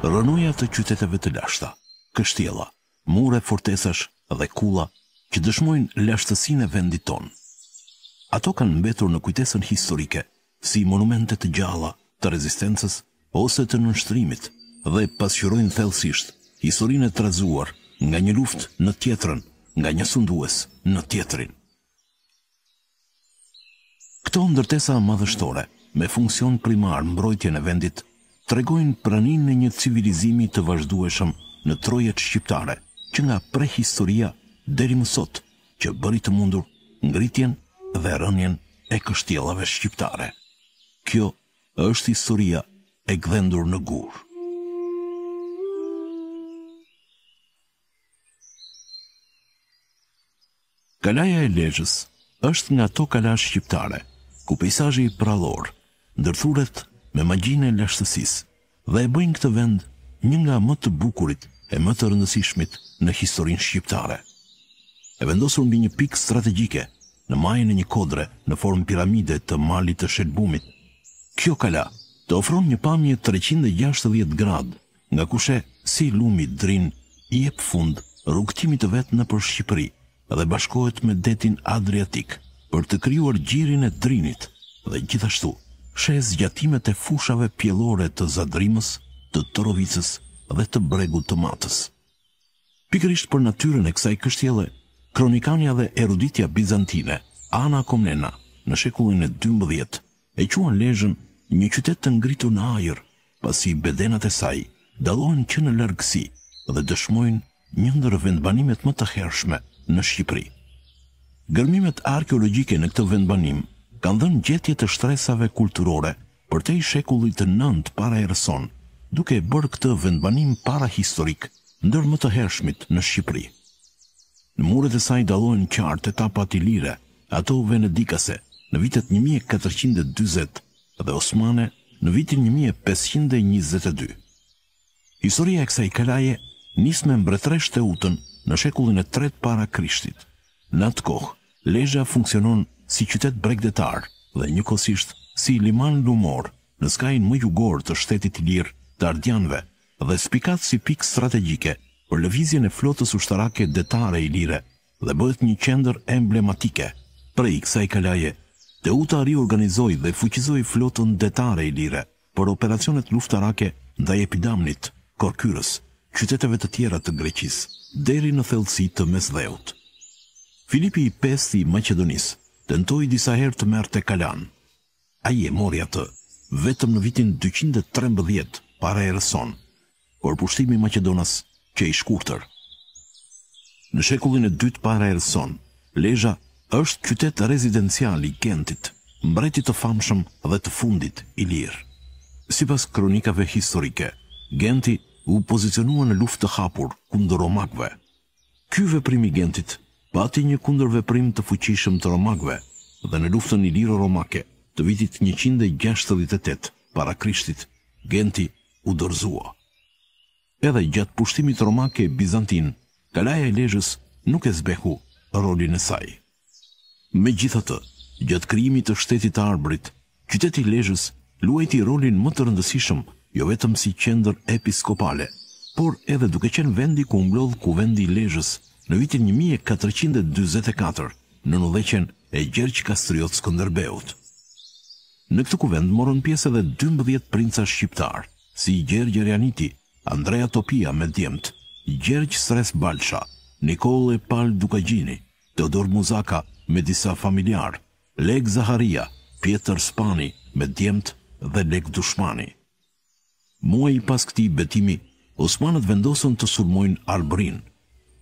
Rrënoja të qyteteve të lashta, kështjella, mure fortesash dhe kulla që dëshmojnë lashtësinë e vendit tonë. Ato kanë mbetur në kujtesën historike si monumente të gjalla të rezistencës ose të nënshtrimit dhe pasqyrojnë thellësisht historinë e trazuar nga një luftë në tjetrën, nga një sundues në tjetrin. Këto ndërtesa madhështore, me funksion primar mbrojtjen e vendit, tregojnë praninë e një civilizimi të vazhdueshëm në trojet shqiptare, që nga prehistoria deri më sot, që bëri të mundur ngritjen dhe rënien e kështjellave shqiptare. Kjo është historia e gdhendur në gur. Kalaja e Lezhës është nga ato kala shqiptare, ku pejsazhi i përrallor ndërthuret me magjinë e lashtësisë, Dhe e bëjnë këtë vend një nga më të bukurit e më të rëndësishmit në historinë shqiptare. E vendosur mbi një pikë strategjike, në majën e një kodre në formë piramide të Malit të Shelbumit, kjo kala të ofron një pamje treqind e gjashtëdhjetë gradë nga ku sheh si lumi Drin i jep fund rrugëtimit të vet nëpër Shqipëri. dhe bashkohet me detin Adriatik për të krijuar gjirin e Drinit dhe gjithashtu sheh zgjatimet e fushave pjellore të Zadrimës, të Torovicës dhe të bregut të Matës. Pikërisht për natyrën e kësaj kështjelle, kronikanja dhe eruditja bizantine Ana Komnena në shekullin e dymbëdhjetë E quan Lezhën një qytet të ngritur në ajër, pasi bedenat e saj dallohen që në largësi dhe dëshmojnë një ndër vendbanimet më të hershme në Shqipëri. Gërmimet arkeologjike në këtë vendbanim kanë dhënë gjetje të shtresave kulturore përtej shekullit të nëntë para erës sonë, duke e bërë këtë vendbanim parahistorik ndër më të hershmit në Shqipëri. Në muret e saj dallohen qartë etapat ilire ato venedikase në vitet një mijë e katërqind e njëzet dhe osmane në vitin një mijë e pesëqind e njëzet e dy. Historia e kësaj kalaje nis me Mbretëreshë Teutën në shekullin e tretë para Krishtit. Në atë kohë, Lezha funksionon si qytet bregdetar dhe njëkohësisht si liman lumor në skajin më jugor të Shtetit ilir të Ardianëve dhe spikat si pikë strategjike për lëvizjen e flotës ushtarake detare ilire dhe bëhet një qendër emblematike prej kësaj kalaje, Teuta riorganizoi dhe fuqizoi flotën detare ilire për operacionet luftarake ndaj Epidamnit, Korkyrës, qyteteve të tjera të Greqisë, deri në thellësi të Mesdheut. Filipi i Pestë i Maqedonisë tentoi disa herë të merrte kalanë, Ai e mori atë vetëm në vitin dyqind e trembëdhjetë para erës sonë, por pushtimi maqedonas qe i shkurtër. Në shekullin e dytë para erës sonë, Lezha është qytet rezidencial i Gentit, mbretit të famshëm dhe të fundit ilir. Sipas kronikave historike, Genti u pozicionua në luftë të hapur kundër romakëve, Ky veprim i Gentit pati një kundërveprim të fuqishëm të romakëve dhe në luftën iliro-romake të vitit njëqind e gjashtëdhjetë e tetë para Krishtit, Genti u dorëzua. Edhe gjatë pushtimit romak e bizantin, Kalaja e Lezhës nuk e zbehu rolin e saj. Megjithatë, gjatë krijimit të shtetit të Arbrit, qyteti i Lezhës luajti rolin më të rëndësishëm jo vetëm si qendër episkopale, por edhe duke qenë vendi ku u mblodh Kuvendi i Lezhës në vitin një mijë e katërqind e dyzet e katër nën udhëheqjen e Gjergj Kastriot Skënderbeut. Në këtë kuvend morën pjesë edhe dymbëdhjetë princa shqiptarë, si Gjergj Arianiti, Andrea Topia me djemtë, Gjergj Sres Balsha, Nikollë e Pal Dukagjini, Teodor Muzaka me disa familjarë, Lekë Zaharia, Pjetër Spani me djemtë dhe Lekë Dushmani. Muaj pas këtij betimi, osmanët vendosën të sulmojnë Arbërinë.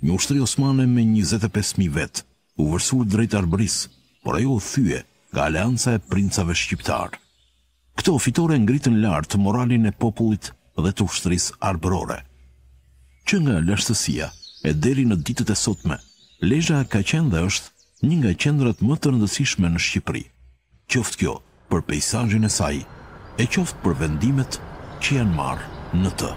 Një ushtri osmane me njëzet e pesë mijë vetë u vërsul drejt Arbërisë, por ajo u thye nga aleanca e princave shqiptarë. Këto fitore ngritën lart moralin e popullit dhe të ushtrisë arbërore. Që nga lashtësia e deri në ditët e sotme, Lezha ka qenë dhe është një nga qendrat më të rëndësishme në Shqipëri, qoftë kjo për peisazhin e saj, e qoftë për vendimet që janë marrë në të.